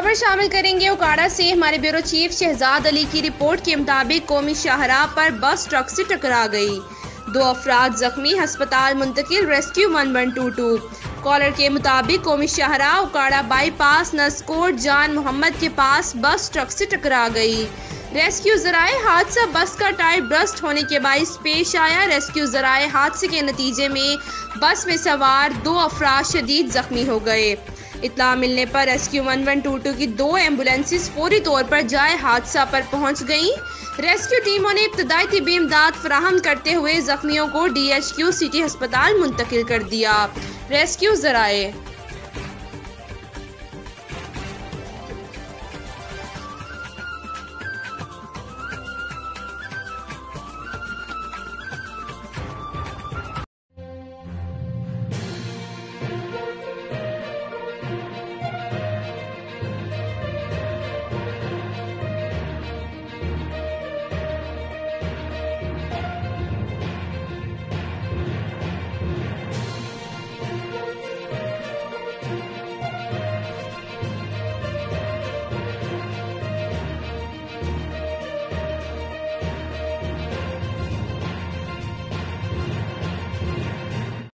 खबर शामिल करेंगे। उकाड़ा से हमारे ब्यूरो चीफ शहजाद अली की रिपोर्ट के मुताबिक कौमी शाहरा पर बस ट्रक से टकरा गई। दो अफराद जख्मी, अस्पताल मुंतकिल, rescue one one two two. Caller के मुताबिक कौमी शाहरा, उकाड़ा बाईपास, नसकोट, जान मोहम्मद के पास बस ट्रक से टकरा गई। रेस्क्यू जराए हादसा, बस का टायर ब्रस्ट होने के बायस पेश आया। रेस्क्यू जराए हादसे के नतीजे में बस में सवार दो अफराद शदीद जख्मी हो गए। इतला मिलने पर rescue one one two two की दो एम्बुलेंसेज फौरी तौर पर जाए हादसा पर पहुँच गईं। रेस्क्यू टीमों ने इब्तदाई तबी इमदाद फराहम करते हुए जख्मियों को डी एच क्यू सिटी अस्पताल मुंतकिल कर दिया। रेस्क्यू जराए